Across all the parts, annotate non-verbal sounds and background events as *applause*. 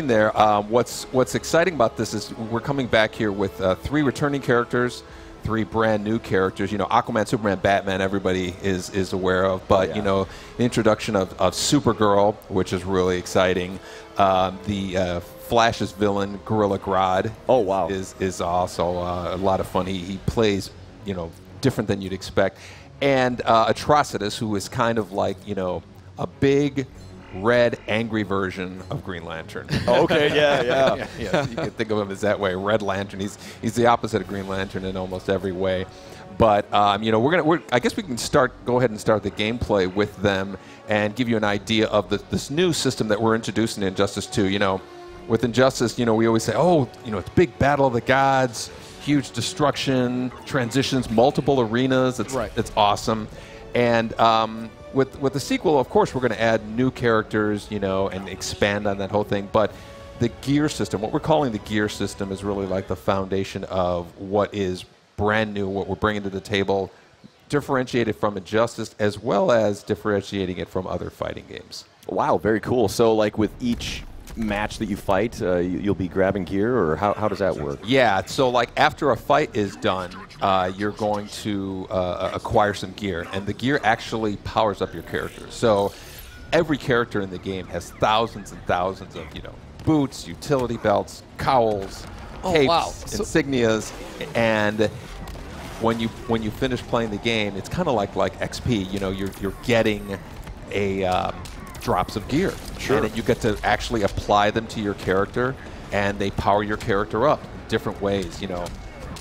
there. Um, what's what's exciting about this is we're coming back here with uh, three returning characters, three brand new characters. You know, Aquaman, Superman, Batman. Everybody is is aware of, but yeah. you know, the introduction of, of Supergirl, which is really exciting. Um, the uh, Flash's villain, Gorilla Grodd. Oh, wow. Is is also uh, a lot of fun. He he plays you know different than you'd expect, and uh, Atrocitus, who is kind of like you know a big red angry version of Green Lantern. *laughs* Oh, okay, yeah, yeah. *laughs* yeah, yeah, you can think of him as that way. Red Lantern. He's he's the opposite of Green Lantern in almost every way. But um, you know, we're gonna. We're, I guess we can start. Go ahead and start the gameplay with them and give you an idea of the, this new system that we're introducing in Injustice 2. You know, with Injustice, you know, we always say, oh, you know, it's big battle of the gods, huge destruction, transitions, multiple arenas. It's Right. it's awesome. And um, with with the sequel, of course, we're going to add new characters, you know, and expand on that whole thing. But the gear system, what we're calling the gear system, is really like the foundation of what is brand new, what we're bringing to the table, differentiated from Injustice, as well as differentiating it from other fighting games. Wow, very cool. So, like with each match that you fight, uh, you, you'll be grabbing gear, or how, how does that work? Yeah, so like after a fight is done, uh, you're going to uh, acquire some gear, and the gear actually powers up your character. So every character in the game has thousands and thousands of you know boots, utility belts, cowls, Oh, capes, wow. So- insignias, and when you when you finish playing the game, it's kind of like like XP. You know, you're you're getting a um, drops of gear, Sure. and then you get to actually apply them to your character, and they power your character up in different ways. You know,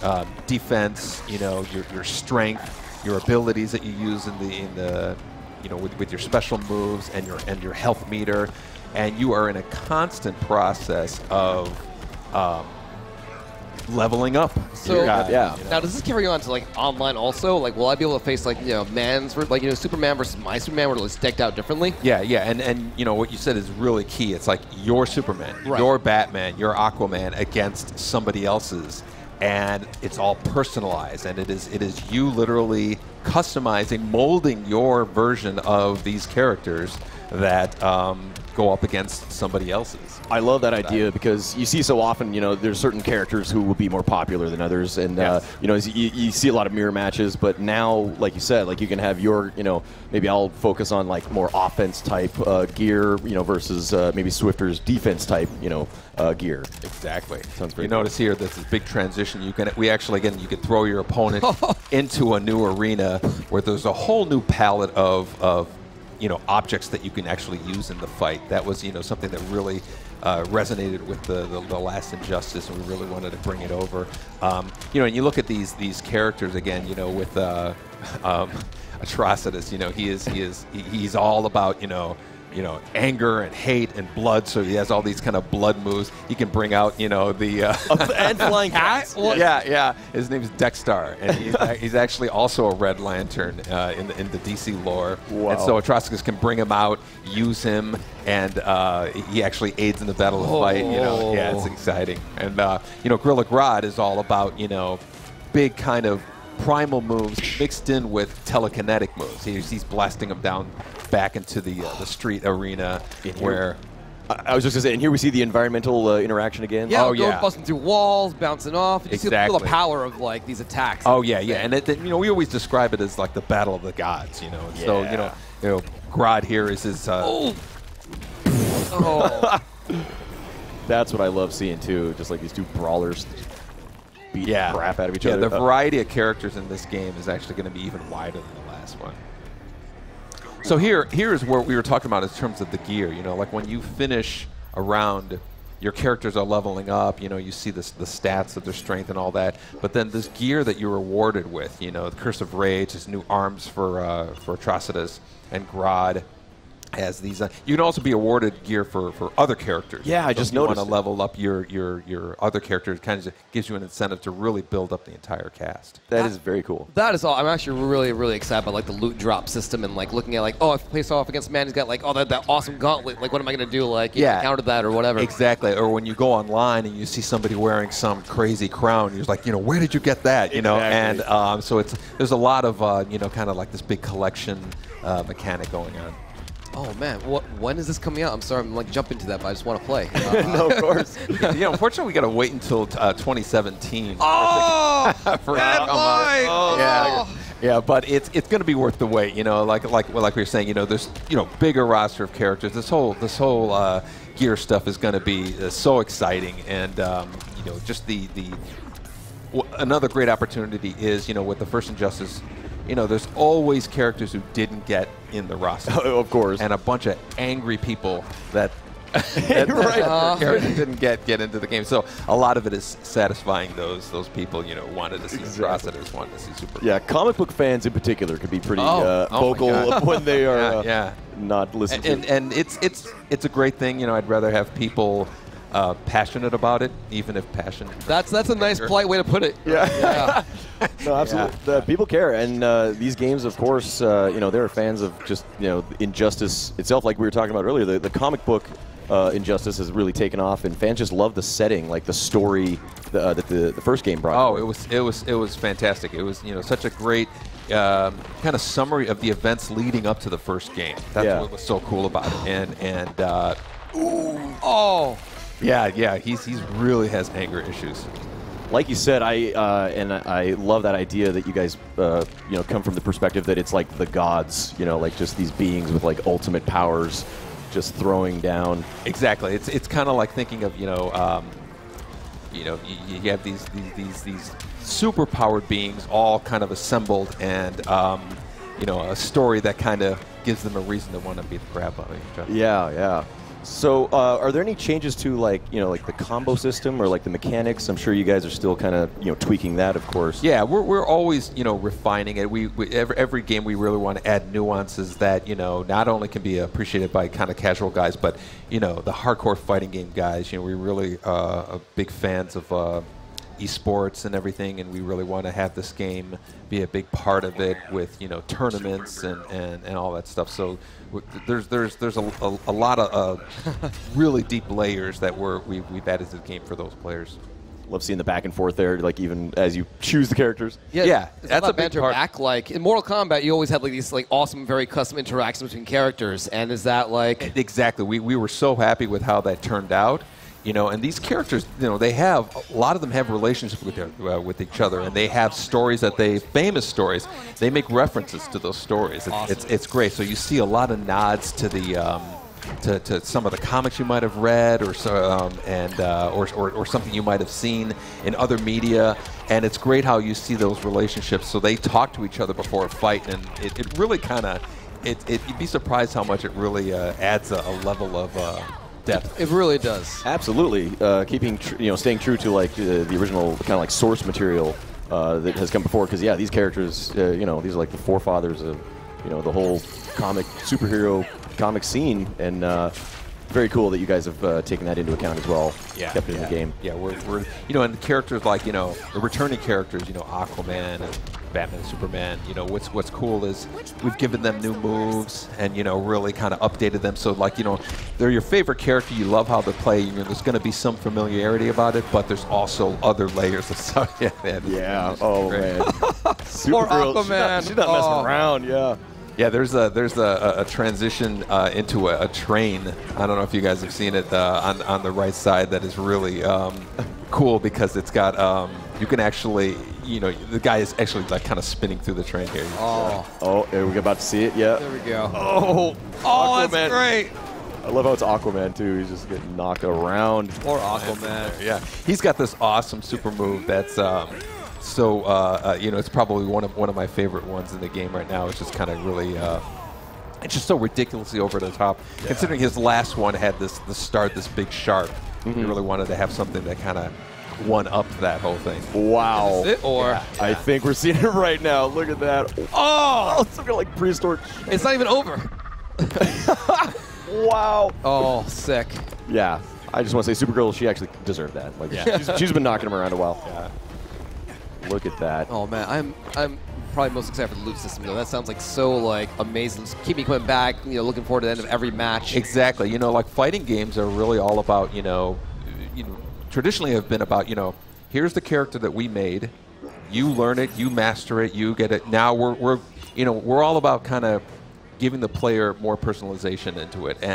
um, defense. You know, your your strength, your abilities that you use in the in the you know with, with your special moves and your and your health meter, and you are in a constant process of um, leveling up. So yeah. now does this carry on to like online also? Like, will I be able to face like you know man's like you know Superman versus my Superman, where it's decked out differently? Yeah, yeah, and and you know what you said is really key. It's like your Superman, Right. your Batman, your Aquaman against somebody else's, and it's all personalized, and it is it is you literally customizing, molding your version of these characters that um, go up against somebody else's. I love that idea because you see so often, you know, there's certain characters who will be more popular than others, and uh, you know, you, you see a lot of mirror matches. But now, like you said, like you can have your, you know, maybe I'll focus on like more offense type uh, gear, you know, versus uh, maybe Swifter's defense type, you know, uh, gear. Exactly. Sounds very You notice here there's this big transition. You can we actually again you can throw your opponent *laughs* into a new arena where there's a whole new palette of of you know objects that you can actually use in the fight. That was you know something that really uh, resonated with the, the the last Injustice, and we really wanted to bring it over. Um, you know, and you look at these these characters again. You know, with uh, *laughs* um, Atrocitus. You know, he is he is he, he's all about you know you know, anger and hate and blood. So he has all these kind of blood moves. He can bring out, you know, the uh, and *laughs* flying cats. yeah, yeah. His name is Dex-Starr, and he's, he's actually also a Red Lantern uh, in the in the DC lore. Wow. And so Atrocitus can bring him out, use him, and uh, he actually aids in the battle of the fight. You know, yeah, it's Oh. exciting. And uh, you know, Gorilla Grodd is all about you know, big kind of primal moves mixed in with telekinetic moves. He's, he's blasting them down back into the uh, the street arena In where. I, I was just gonna say, and here we see the environmental uh, interaction again. Yeah, Oh, going yeah. busting through walls, bouncing off. You just feel the Exactly. power of like these attacks. Oh yeah, yeah, and it, it- you know we always describe it as like the battle of the gods, you know. And So you know, Yeah. you know, Grodd here is his. Uh, Oh. *laughs* oh. That's what I love seeing too. Just like these two brawlers beat yeah, the crap out of each yeah, other. the Uh, variety of characters in this game is actually going to be even wider than the last one. So here, here is what we were talking about in terms of the gear. You know, like when you finish a round, your characters are leveling up. You know, you see this, the stats of their strength and all that. But then this gear that you're rewarded with, you know, the Curse of Rage, his new arms for uh, for Atrocitus and Grodd. Has these? Uh, you can also be awarded gear for, for other characters. Yeah, I just if you want noticed to level up your your your other character. It kind of gives you an incentive to really build up the entire cast. that is very cool. That is all. I'm actually really, really excited about like the loot drop system and like looking at like, oh, if I face off against man, he's got like, oh, that, that awesome gauntlet. Like, what am I gonna do? Like, you know, Yeah. counter that or whatever. Exactly. Or when you go online and you see somebody wearing some crazy crown, you're like, you know, where did you get that? You know, and um, so it's there's a lot of uh, you know kind of like this big collection uh, mechanic going on. Oh man, what, when is this coming out? I'm sorry, I'm like jumping to that, but I just want to play. Uh, *laughs* no, of course. yeah, unfortunately, we got to wait until uh, 2017. oh, for it bad to come out. *laughs* boy! Oh, Yeah, yeah, but it's it's going to be worth the wait. You know, like like like we were saying, you know, there's you know bigger roster of characters. This whole this whole uh, gear stuff is going to be uh, so exciting, and um, you know, just the the w- another great opportunity is you know with the first Injustice. You know, there's always characters who didn't get in the roster, *laughs* of course. and a bunch of angry people that that, *laughs* Right. that didn't get get into the game. So a lot of it is satisfying those those people. You know, wanted to see Exactly. Atrocitus, wanted to see Super. yeah, comic book fans in particular could be pretty Oh, uh, oh vocal *laughs* when they are Yeah, uh, not listening and, to. and it's it's it's a great thing. You know, I'd rather have people uh, passionate about it, even if passion. That's that's a nice, Sure. polite way to put it. Yeah. yeah. *laughs* No, absolutely. The people care, and uh, these games, of course, uh, you know, there are fans of just you know injustice itself. Like we were talking about earlier, the, the comic book uh, injustice has really taken off, and fans just love the setting, like the story the, uh, that the, the first game brought. Oh, it was it was it was fantastic. It was you know such a great um, kind of summary of the events leading up to the first game. That's Yeah. what was so cool about it. And and uh, Oh, yeah, yeah, he's he's really has anger issues. like you said, I uh, and I love that idea that you guys uh, you know come from the perspective that it's like the gods, you know, like just these beings with like ultimate powers, just throwing down. Exactly. It's it's kind of like thinking of you know, um, you know, you, you have these these these, these super powered beings all kind of assembled, and um, you know, a story that kind of gives them a reason to want to beat the crap out of each other. Yeah, yeah. So, uh, are there any changes to like you know like the combo system or like the mechanics? I'm sure you guys are still kind of you know tweaking that, of course. Yeah, we're, we're always you know refining it. We, we every, every game we really want to add nuances that you know not only can be appreciated by kind of casual guys, but you know the hardcore fighting game guys. You know we're really uh, big fans of uh, esports and everything, and we really want to have this game be a big part of it with you know tournaments and, and, and all that stuff. So w- there's there's there's a, a, a lot of uh, *laughs* really deep layers that we're we've, we've added to the game for those players. Love seeing the back and forth there, like even as you *laughs* choose the characters. yeah. Yeah, that's all a that big banter part. back. Like in Mortal Kombat, you always have like these like awesome, very custom interactions between characters. And is that like? Exactly. We, we were so happy with how that turned out. You know, and these characters, you know, they have a lot of them have relationships with their, uh, with each other, and they have stories that they famous stories. They make references to those stories. It's, Awesome. it's it's great. So you see a lot of nods to the. Um, to, to some of the comics you might have read, or so, um, and uh, or, or, or something you might have seen in other media, and it's great how you see those relationships. So they talk to each other before a fight, and it, it really kind of, it, it, you'd be surprised how much it really uh, adds a, a level of uh, depth. It really does. Absolutely, uh, keeping tr- you know staying true to like the, the original kind of like source material uh, that has come before. Because yeah, these characters, uh, you know, these are like the forefathers of you know the whole comic superhero comic scene, and uh, very cool that you guys have uh, taken that into account as well. Yeah, kept it in the game. Yeah, we're, we're you know, and the characters like you know the returning characters, you know, Aquaman and Batman, and Superman. You know, what's what's cool is we've given them new moves and you know really kind of updated them. So like you know, they're your favorite character. You love how they play. You know, there's going to be some familiarity about it, but there's also other layers of stuff. *laughs* yeah, man. Yeah. Oh Great. man. *laughs* Supergirl. She's not, Aquaman. she's not messing Oh. around. Yeah. Yeah, there's a there's a, a, a transition uh, into a, a train. I don't know if you guys have seen it uh, on on the right side. That is really um, *laughs* cool because it's got um, you can actually you know the guy is actually like kind of spinning through the train here. Oh, Oh, are we about to see it? Yeah. there we go. Oh. Oh, Aquaman. that's great. I love how it's Aquaman too. He's just getting knocked around. Or Aquaman. Yeah, he's got this awesome super move that's um, so uh, uh, you know it's probably one of one of my favorite ones in the game right now. It's just kind of really. Uh, it's just so ridiculously over the top. Considering his last one had this the start this big shark, he really wanted to have something that kind of one up that whole thing. Wow. Is it or? I think we're seeing it right now. Look at that. Oh, *laughs* it's looking like prehistoric. It's not even over. *laughs* Wow. Oh, sick. Yeah. I just want to say, Supergirl, she actually deserved that. Like, Yeah. she's, she's been knocking him around a while. *laughs* Yeah. Look at that. Oh man, I'm I'm probably most excited for the loot system though. That sounds like so like amazing. Just keep me coming back. You know, looking forward to the end of every match. Exactly. You know, like fighting games are really all about, you know, traditionally have been about, you know, here's the character that we made. You learn it, you master it, you get it. Now we're, we're you know, we're all about kind of giving the player more personalization into it. And